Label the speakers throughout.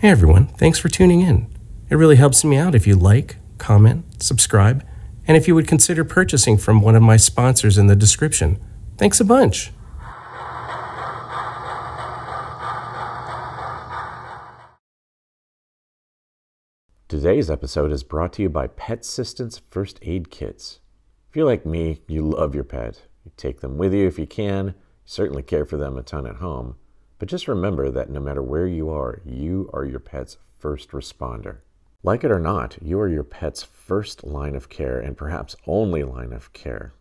Speaker 1: Hey everyone, thanks for tuning in. It really helps me out if you like, comment, subscribe, and if you would consider purchasing from one of my sponsors in the description. Thanks a bunch.
Speaker 2: Today's episode is brought to you by Petsistence First Aid Kits. If you're like me, you love your pet. You take them with you if you can, you certainly care for them a ton at home. But just remember that no matter where you are, you are your pet's first responder. Like it or not, you are your pet's first line of care and perhaps only line of care.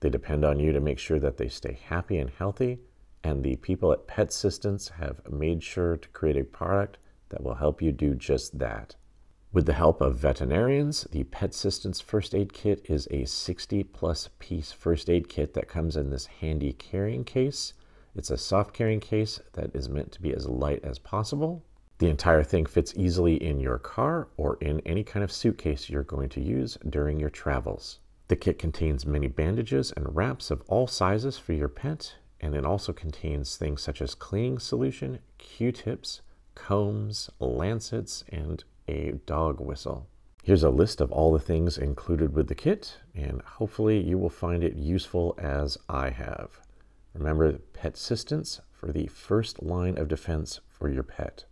Speaker 2: They depend on you to make sure that they stay happy and healthy, and the people at Petsistence have made sure to create a product that will help you do just that. With the help of veterinarians, the Petsistence First Aid Kit is a 60 plus piece first aid kit that comes in this handy carrying case. It's a soft carrying case that is meant to be as light as possible. The entire thing fits easily in your car or in any kind of suitcase you're going to use during your travels. The kit contains many bandages and wraps of all sizes for your pet, and it also contains things such as cleaning solution, Q-tips, combs, lancets, and a dog whistle. Here's a list of all the things included with the kit, and hopefully you will find it useful as I have. Remember, Petsistence for the first line of defense for your pet.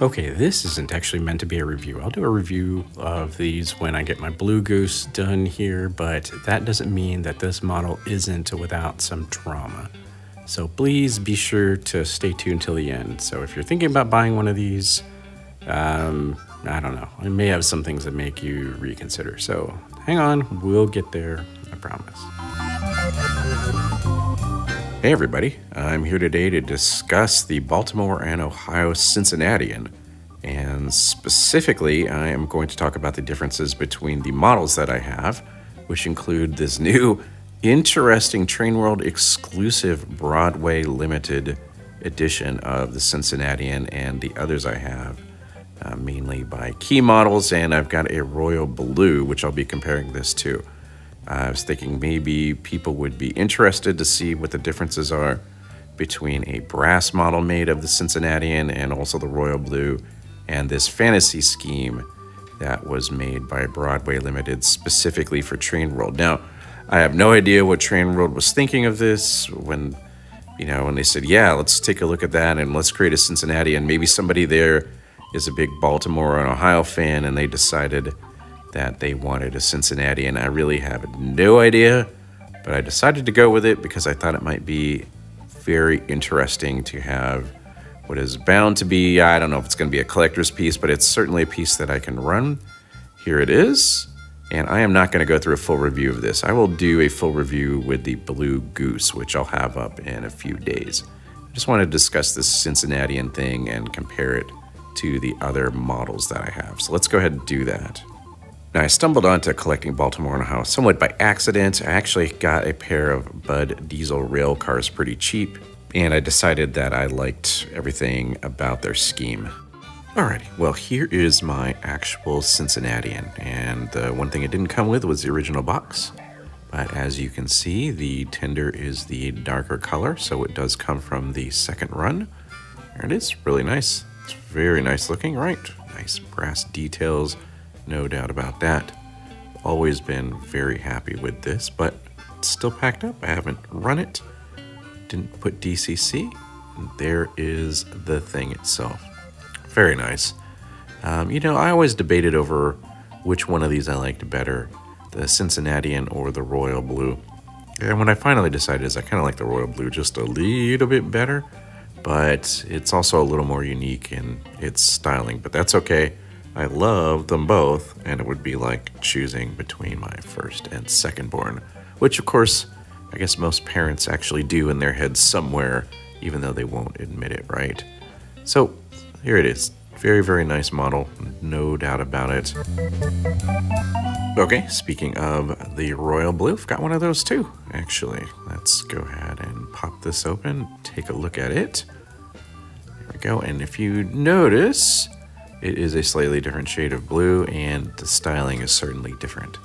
Speaker 1: Okay, this isn't actually meant to be a review. I'll do a review of these when I get my Blue Goose done here, but that doesn't mean that this model isn't without some trauma. So please be sure to stay tuned till the end. So if you're thinking about buying one of these, um, I don't know. I may have some things that make you reconsider. So hang on, we'll get there, I promise. Hey everybody, I'm here today to discuss the Baltimore and Ohio Cincinnatian. And specifically, I am going to talk about the differences between the models that I have, which include this new interesting TrainWorld exclusive Broadway limited edition of the Cincinnatian and the others I have, uh, mainly by key models. And I've got a Royal Blue, which I'll be comparing this to. I was thinking maybe people would be interested to see what the differences are between a brass model made of the Cincinnatian and also the Royal Blue and this fantasy scheme that was made by Broadway Limited specifically for TrainWorld. Now, I have no idea what TrainWorld was thinking of this when, you know, when they said, yeah, let's take a look at that and let's create a Cincinnati. And maybe somebody there is a big Baltimore and Ohio fan and they decided that they wanted a Cincinnati. And I really have no idea, but I decided to go with it because I thought it might be very interesting to have what is bound to be, I don't know if it's going to be a collector's piece, but it's certainly a piece that I can run. Here it is. And I am not going to go through a full review of this. I will do a full review with the Blue Goose, which I'll have up in a few days. I just want to discuss this Cincinnatian thing and compare it to the other models that I have. So let's go ahead and do that. Now, I stumbled onto collecting Baltimore and Ohio somewhat by accident. I actually got a pair of Budd diesel rail cars pretty cheap, and I decided that I liked everything about their scheme. Alrighty, well, here is my actual Cincinnatian, and the one thing it didn't come with was the original box. But as you can see, the tender is the darker color, so it does come from the second run. There it is, really nice. It's very nice looking, right? Nice brass details, no doubt about that. Always been very happy with this, but it's still packed up. I haven't run it, didn't put DCC, there is the thing itself. Very nice. Um, you know, I always debated over which one of these I liked better, the Cincinnatian or the Royal Blue. And what I finally decided is I kind of like the Royal Blue just a little bit better, but it's also a little more unique in its styling, but that's okay. I love them both, and it would be like choosing between my first and second born, which of course, I guess most parents actually do in their heads somewhere, even though they won't admit it, right? So here it is. Very, very nice model, no doubt about it. Okay, speaking of the Royal Blue, I've got one of those too, actually. Let's go ahead and pop this open, take a look at it. There we go, and if you notice, it is a slightly different shade of blue, and the styling is certainly different.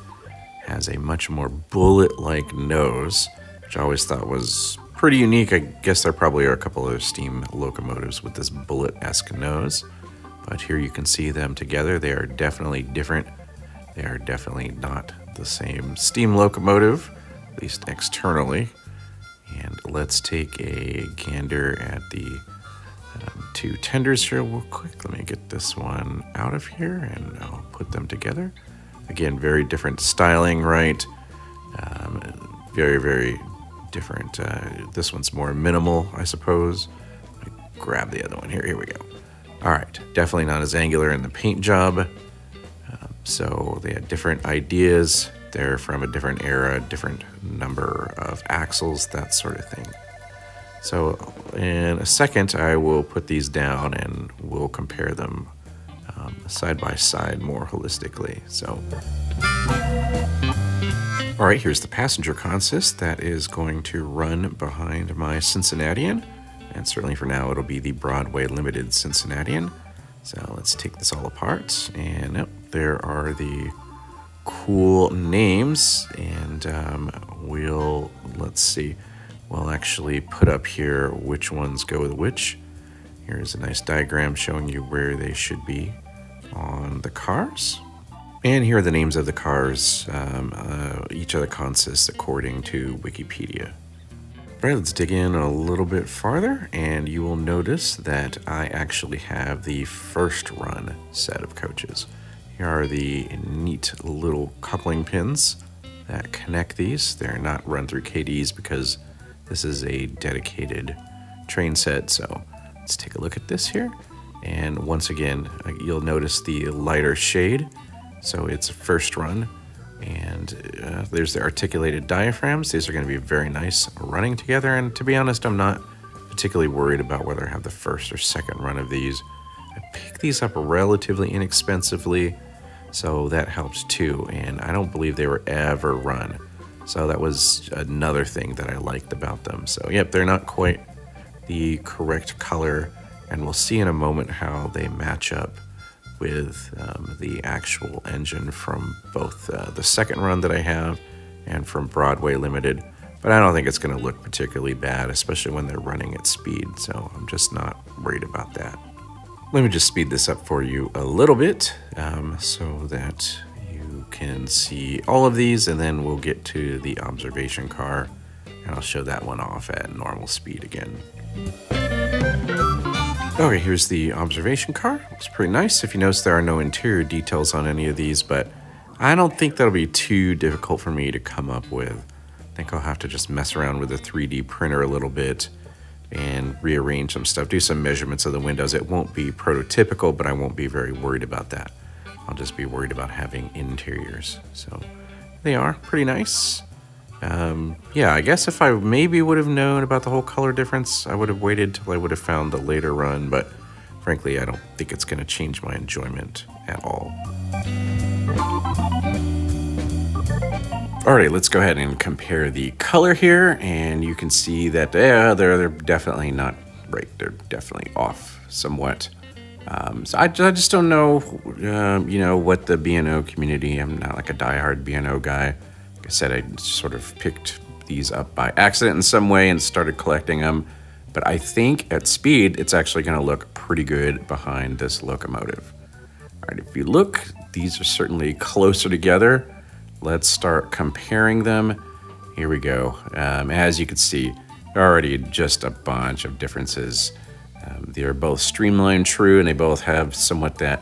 Speaker 1: Has a much more bullet-like nose, which I always thought was pretty unique. I guess there probably are a couple of steam locomotives with this bullet-esque nose. But here you can see them together. They are definitely different. They are definitely not the same steam locomotive, at least externally. And let's take a gander at the two tenders here real quick. Let me get this one out of here and I'll put them together. Again, very different styling, right? Um, very, very different. Uh, this one's more minimal, I suppose. grab the other one here. Here we go. All right, definitely not as angular in the paint job. Um, so they had different ideas. They're from a different era, different number of axles, that sort of thing. So in a second, I will put these down and we'll compare them um, side by side more holistically. So, all right, here's the passenger consist that is going to run behind my Cincinnatian. And certainly for now, it'll be the Broadway Limited Cincinnatian. So let's take this all apart. And there are the cool names. And um, we'll, let's see, we'll actually put up here which ones go with which. Here's a nice diagram showing you where they should be on the cars. And here are the names of the cars, um, uh, each of the consists according to Wikipedia. All right, let's dig in a little bit farther, and you will notice that I actually have the first run set of coaches. Here are the neat little coupling pins that connect these. They're not run through Kadees because this is a dedicated train set. So let's take a look at this here. And once again, uh, you'll notice the lighter shade. So it's first run and uh, there's the articulated diaphragms. These are going to be very nice running together. And to be honest, I'm not particularly worried about whether I have the first or second run of these. I picked these up relatively inexpensively, so that helps too. And I don't believe they were ever run. So that was another thing that I liked about them. So yep, they're not quite the correct color. And we'll see in a moment how they match up with um, the actual engine from both uh, the second run that I have and from Broadway Limited. But I don't think it's going to look particularly bad, especially when they're running at speed. So I'm just not worried about that. Let me just speed this up for you a little bit um, so that can see all of these and then we'll get to the observation car and I'll show that one off at normal speed again. Okay, here's the observation car. It's pretty nice. If you notice, there are no interior details on any of these, but I don't think that'll be too difficult for me to come up with. I think I'll have to just mess around with the 3D printer a little bit and rearrange some stuff, do some measurements of the windows. It won't be prototypical, but I won't be very worried about that. I'll just be worried about having interiors. So they are pretty nice. Um, yeah, I guess if I maybe would have known about the whole color difference, I would have waited till I would have found the later run, but frankly, I don't think it's going to change my enjoyment at all. Alright, let's go ahead and compare the color here, and you can see that yeah, they're, they're definitely not right. They're definitely off somewhat. Um, so I, I, just don't know, um, you know, what the B&O community, I'm not like a diehard B&O guy, I said, I sort of picked these up by accident in some way and started collecting them. But I think at speed, it's actually going to look pretty good behind this locomotive. All right, if you look, these are certainly closer together. Let's start comparing them. Here we go. Um, as you can see, already just a bunch of differences. Um, they are both streamlined true, and they both have somewhat that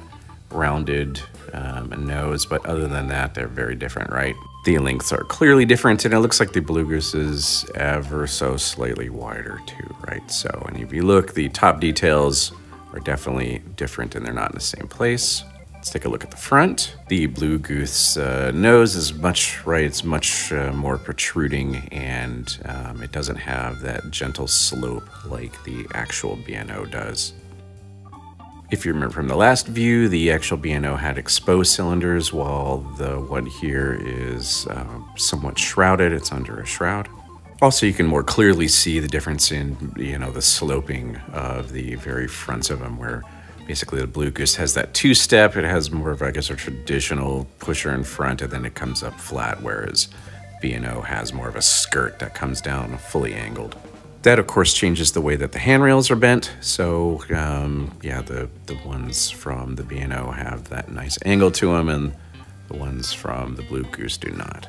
Speaker 1: rounded um, nose, but other than that, they're very different, right? The lengths are clearly different, and it looks like the Blue Goose is ever so slightly wider too, right? So, and if you look, the top details are definitely different and they're not in the same place. Let's take a look at the front. The Blue Goose uh, nose is much, right, it's much uh, more protruding and um, it doesn't have that gentle slope like the actual B&O does. If you remember from the last view, the actual B&O had exposed cylinders, while the one here is uh, somewhat shrouded. It's under a shroud. Also, you can more clearly see the difference in, you know, the sloping of the very fronts of them, where basically the Blue Goose has that two-step. It has more of, I guess, a traditional pusher in front, and then it comes up flat, whereas B&O has more of a skirt that comes down fully angled. That, of course, changes the way that the handrails are bent. So, um, yeah, the, the ones from the B&O have that nice angle to them, and the ones from the Blue Goose do not.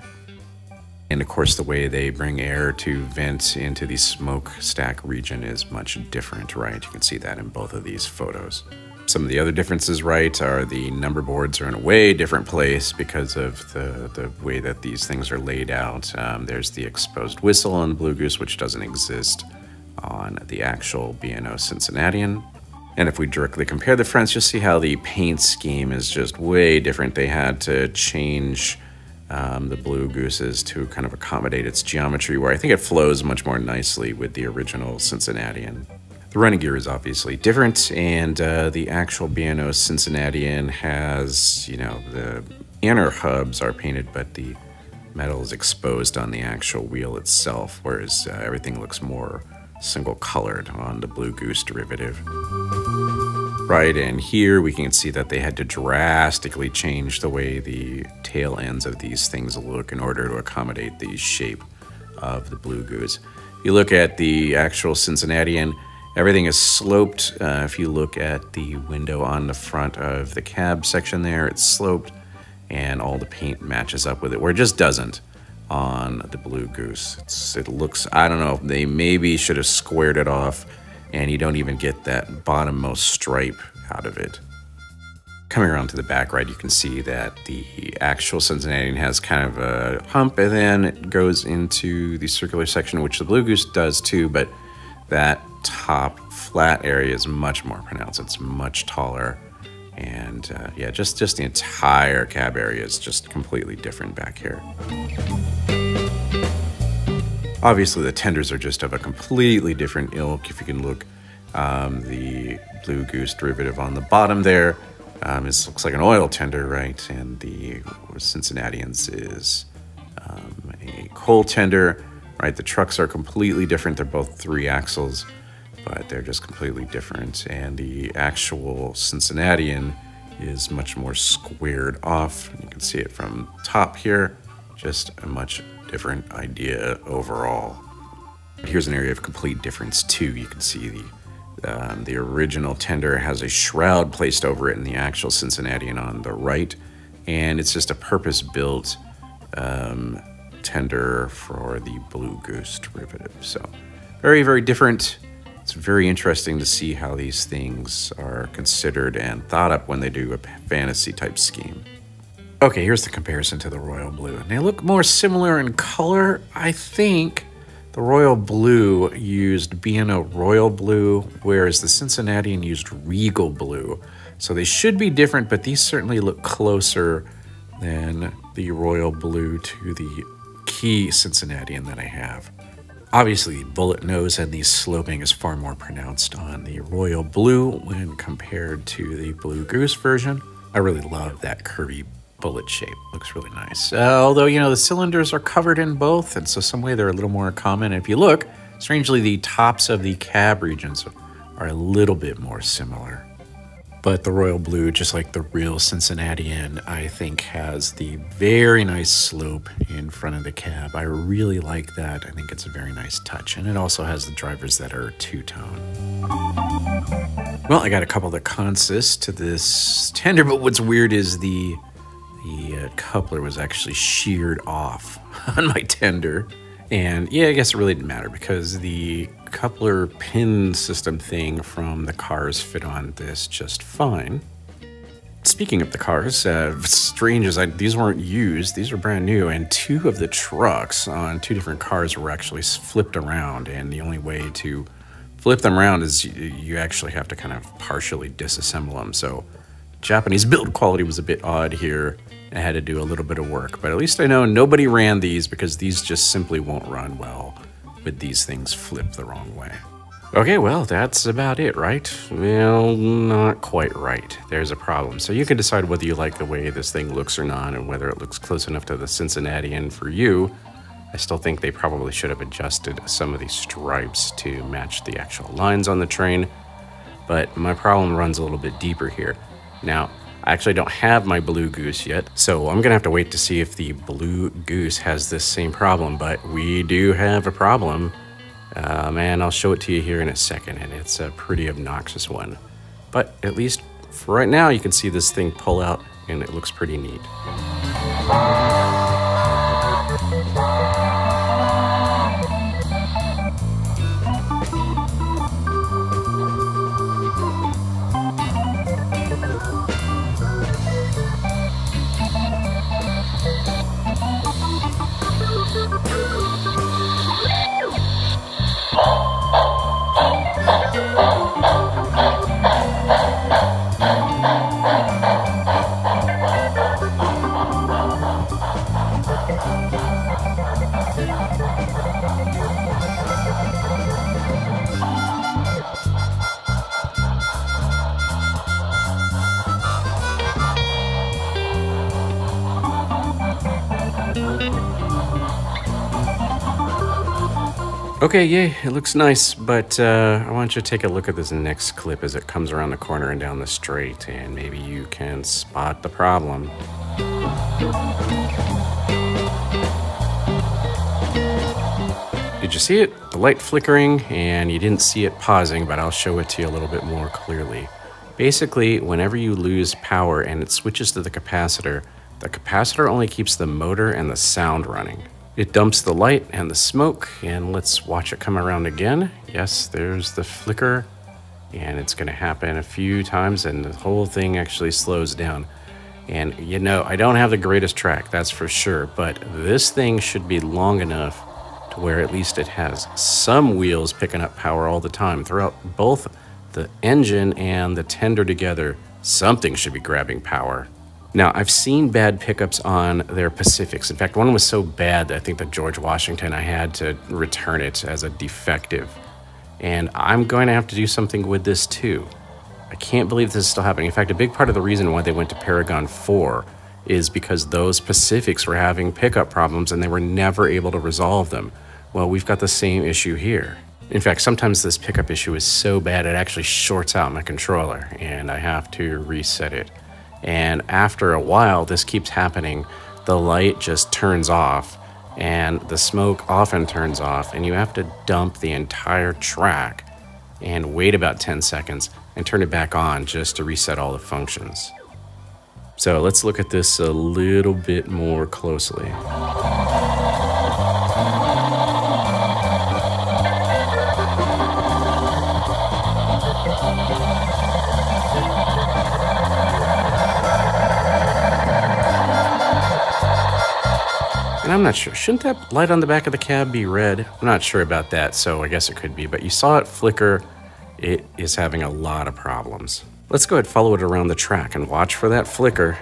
Speaker 1: And of course, the way they bring air to vent into the smokestack region is much different, right? You can see that in both of these photos. Some of the other differences, right, are the number boards are in a way different place because of the, the way that these things are laid out. Um, there's the exposed whistle on the Blue Goose, which doesn't exist on the actual B&O Cincinnatian. And if we directly compare the fronts, you'll see how the paint scheme is just way different. They had to change um, the Blue Gooses to kind of accommodate its geometry, where I think it flows much more nicely with the original Cincinnatian. The running gear is obviously different, and uh, the actual B&O Cincinnatian has, you know, the inner hubs are painted, but the metal is exposed on the actual wheel itself, whereas uh, everything looks more single colored on the Blue Goose derivative. Right, and here we can see that they had to drastically change the way the tail ends of these things look in order to accommodate the shape of the Blue Goose. If you look at the actual Cincinnatian, Everything is sloped. Uh, if you look at the window on the front of the cab section there, it's sloped and all the paint matches up with it, where it just doesn't on the Blue Goose. It's, it looks, I don't know, they maybe should have squared it off and you don't even get that bottommost stripe out of it. Coming around to the back right, you can see that the actual Cincinnati has kind of a hump and then it goes into the circular section, which the Blue Goose does too, but that top flat area is much more pronounced. It's much taller. And uh, yeah, just, just the entire cab area is just completely different back here. Obviously, the tenders are just of a completely different ilk. If you can look, um, the Blue Goose derivative on the bottom there, um, looks like an oil tender, right? And the Cincinnatians is um, a coal tender, right? The trucks are completely different. They're both three axles but they're just completely different. And the actual Cincinnatian is much more squared off. You can see it from top here, just a much different idea overall. Here's an area of complete difference too. You can see the um, the original tender has a shroud placed over it in the actual Cincinnatian on the right, and it's just a purpose-built um, tender for the Blue Goose derivative. So very, very different it's very interesting to see how these things are considered and thought up when they do a fantasy type scheme. Okay, here's the comparison to the Royal Blue. And they look more similar in color. I think the Royal Blue used B&O Royal Blue, whereas the Cincinnatian used Regal Blue. So they should be different, but these certainly look closer than the Royal Blue to the key Cincinnatian that I have. Obviously, the bullet nose and the sloping is far more pronounced on the royal blue when compared to the blue goose version. I really love that curvy bullet shape. Looks really nice. Uh, although, you know, the cylinders are covered in both, and so some way they're a little more common. And if you look, strangely, the tops of the cab regions are a little bit more similar. But the royal blue, just like the real Cincinnatian, I think has the very nice slope in front of the cab. I really like that. I think it's a very nice touch. And it also has the drivers that are two-tone. Well, I got a couple that consist to this tender, but what's weird is the the uh, coupler was actually sheared off on my tender. And yeah, I guess it really didn't matter because the coupler pin system thing from the cars fit on this just fine. Speaking of the cars, uh, strange as I, these weren't used, these were brand new, and two of the trucks on two different cars were actually flipped around, and the only way to flip them around is you, you actually have to kind of partially disassemble them. So Japanese build quality was a bit odd here. I had to do a little bit of work, but at least I know nobody ran these because these just simply won't run well with these things flipped the wrong way. Okay, well, that's about it, right? Well, not quite right. There's a problem. So you can decide whether you like the way this thing looks or not, and whether it looks close enough to the Cincinnatian for you. I still think they probably should have adjusted some of these stripes to match the actual lines on the train, but my problem runs a little bit deeper here. Now, I actually don't have my Blue Goose yet, so I'm gonna have to wait to see if the Blue Goose has this same problem, but we do have a problem Um, and I'll show it to you here in a second, and it's a pretty obnoxious one. But at least for right now, you can see this thing pull out, and it looks pretty neat. Okay, yay, it looks nice, but uh, I want you to take a look at this next clip as it comes around the corner and down the street, and maybe you can spot the problem. Did you see it? The light flickering, and you didn't see it pausing, but I'll show it to you a little bit more clearly. Basically, whenever you lose power and it switches to the capacitor, the capacitor only keeps the motor and the sound running. It dumps the light and the smoke, and let's watch it come around again. Yes, there's the flicker, and it's going to happen a few times, and the whole thing actually slows down. And you know, I don't have the greatest track, that's for sure, but this thing should be long enough to where at least it has some wheels picking up power all the time throughout both the engine and the tender together. Something should be grabbing power. Now, I've seen bad pickups on their Pacifics. In fact, one was so bad that I think that George Washington, I had to return it as a defective. And I'm going to have to do something with this too. I can't believe this is still happening. In fact, a big part of the reason why they went to Paragon 4 is because those Pacifics were having pickup problems and they were never able to resolve them. Well, we've got the same issue here. In fact, sometimes this pickup issue is so bad it actually shorts out my controller and I have to reset it. And after a while, this keeps happening. The light just turns off, and the smoke often turns off, and you have to dump the entire track and wait about 10 seconds and turn it back on just to reset all the functions. So let's look at this a little bit more closely. And I'm not sure. Shouldn't that light on the back of the cab be red? I'm not sure about that, so I guess it could be. But you saw it flicker. It is having a lot of problems. Let's go ahead and follow it around the track and watch for that flicker.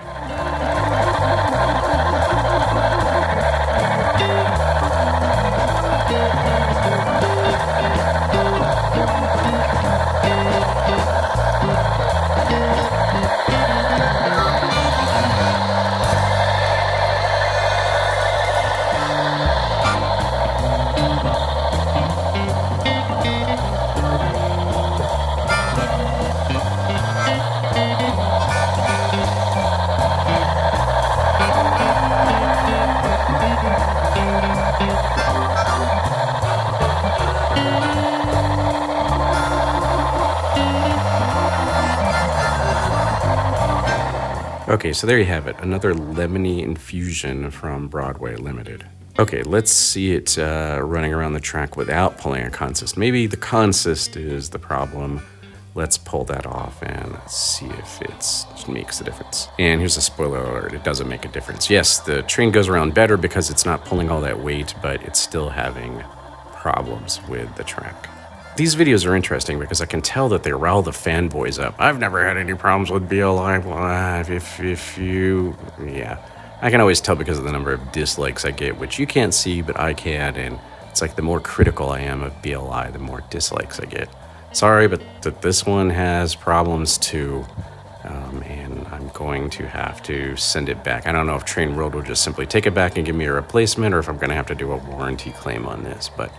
Speaker 1: Okay, so there you have it, another lemony infusion from Broadway Limited. Okay, let's see it uh, running around the track without pulling a consist. Maybe the consist is the problem. Let's pull that off and see if it makes a difference. And here's a spoiler alert, it doesn't make a difference. Yes, the train goes around better because it's not pulling all that weight, but it's still having problems with the track. These videos are interesting because I can tell that they rile the fanboys up. I've never had any problems with BLI Live. If, if you, yeah. I can always tell because of the number of dislikes I get, which you can't see, but I can. And it's like the more critical I am of BLI, the more dislikes I get. Sorry, but that this one has problems too. Um, and I'm going to have to send it back. I don't know if TrainWorld will just simply take it back and give me a replacement or if I'm going to have to do a warranty claim on this. But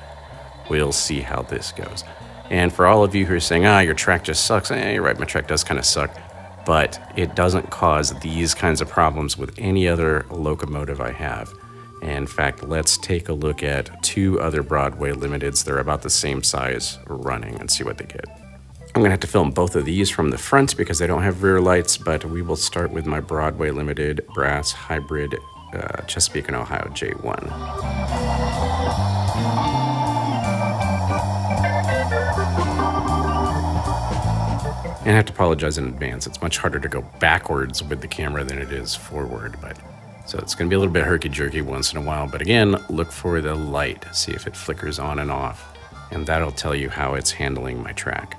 Speaker 1: We'll see how this goes. And for all of you who are saying, ah, your track just sucks, eh, you're right, my track does kind of suck, but it doesn't cause these kinds of problems with any other locomotive I have. In fact, let's take a look at two other Broadway Limiteds. They're about the same size running and see what they get. I'm gonna have to film both of these from the front because they don't have rear lights, but we will start with my Broadway Limited Brass Hybrid uh, Chesapeake and Ohio J1. And I have to apologize in advance. It's much harder to go backwards with the camera than it is forward, but so it's going to be a little bit herky-jerky once in a while. But again, look for the light, see if it flickers on and off, and that'll tell you how it's handling my track.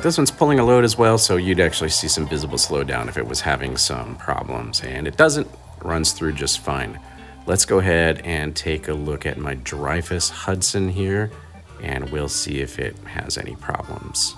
Speaker 1: Right, this one's pulling a load as well, so you'd actually see some visible slowdown if it was having some problems, and it doesn't, runs through just fine. Let's go ahead and take a look at my Dreyfuss Hudson here, and we'll see if it has any problems.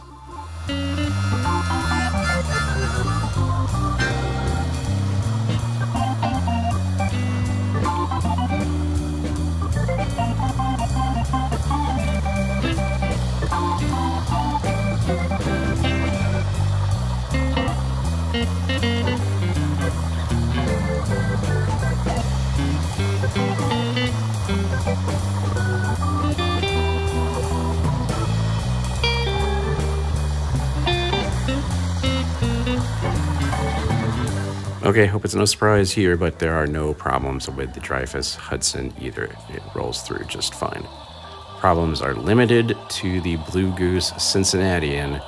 Speaker 1: Okay, hope it's no surprise here, but there are no problems with the Dreyfuss Hudson either. It rolls through just fine. Problems are limited to the Blue Goose Cincinnatian,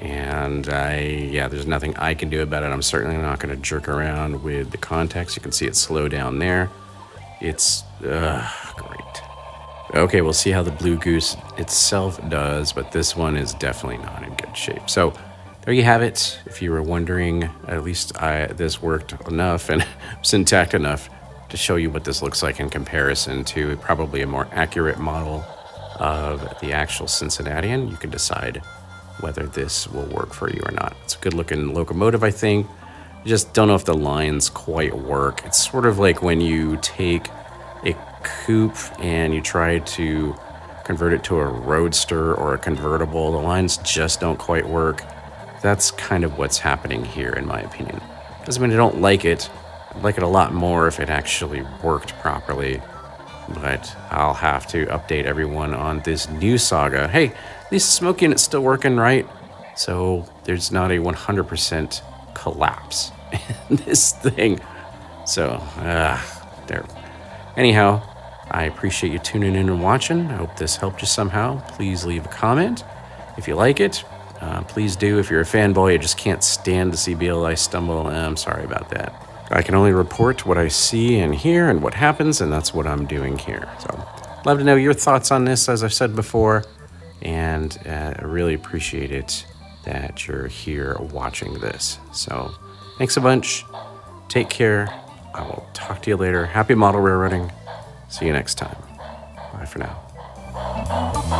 Speaker 1: and I, yeah, there's nothing I can do about it. I'm certainly not going to jerk around with the contacts. You can see it slow down there. It's, great. Okay, we'll see how the Blue Goose itself does, but this one is definitely not in good shape. So, there you have it. If you were wondering, at least I, this worked enough and was intact enough to show you what this looks like in comparison to probably a more accurate model of the actual Cincinnatian. You can decide whether this will work for you or not. It's a good looking locomotive, I think. I just don't know if the lines quite work. It's sort of like when you take a coupe and you try to convert it to a roadster or a convertible. The lines just don't quite work that's kind of what's happening here, in my opinion. Doesn't mean I don't like it. I'd like it a lot more if it actually worked properly. But I'll have to update everyone on this new saga. Hey, at least smoke unit's still working, right? So there's not a 100% collapse in this thing. So, there. Anyhow, I appreciate you tuning in and watching. I hope this helped you somehow. Please leave a comment if you like it. Uh, please do. If you're a fanboy, you just can't stand to see BLI stumble, I'm sorry about that. I can only report what I see and hear and what happens, and that's what I'm doing here. So, love to know your thoughts on this, as I've said before, and uh, I really appreciate it that you're here watching this. So, thanks a bunch. Take care. I will talk to you later. Happy model railroading. See you next time. Bye for now.